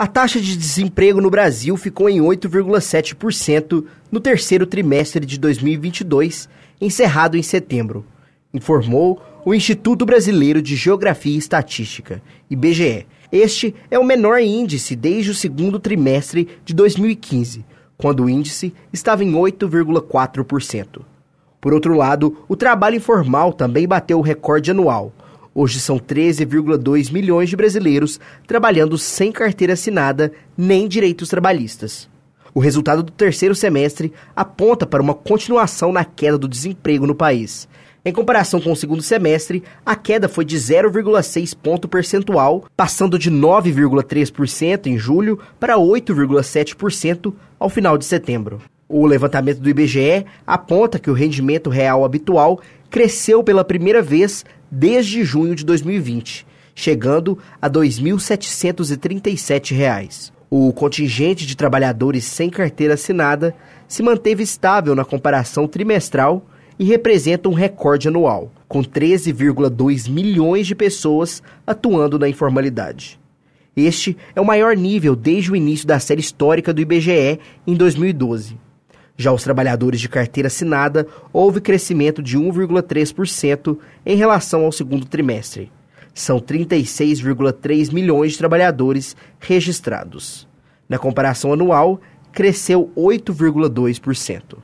A taxa de desemprego no Brasil ficou em 8,7% no terceiro trimestre de 2022, encerrado em setembro, informou o Instituto Brasileiro de Geografia e Estatística, IBGE. Este é o menor índice desde o segundo trimestre de 2015, quando o índice estava em 8,4%. Por outro lado, o trabalho informal também bateu o recorde anual Hoje são 13,2 milhões de brasileiros trabalhando sem carteira assinada nem direitos trabalhistas. O resultado do terceiro semestre aponta para uma continuação na queda do desemprego no país. Em comparação com o segundo semestre, a queda foi de 0,6 ponto percentual, passando de 9,3% em julho para 8,7% ao final de setembro. O levantamento do IBGE aponta que o rendimento real habitual cresceu pela primeira vez desde junho de 2020, chegando a R$ 2.737. O contingente de trabalhadores sem carteira assinada se manteve estável na comparação trimestral e representa um recorde anual, com 13,2 milhões de pessoas atuando na informalidade. Este é o maior nível desde o início da série histórica do IBGE em 2012. Já os trabalhadores de carteira assinada, houve crescimento de 1,3% em relação ao segundo trimestre. São 36,3 milhões de trabalhadores registrados. Na comparação anual, cresceu 8,2%.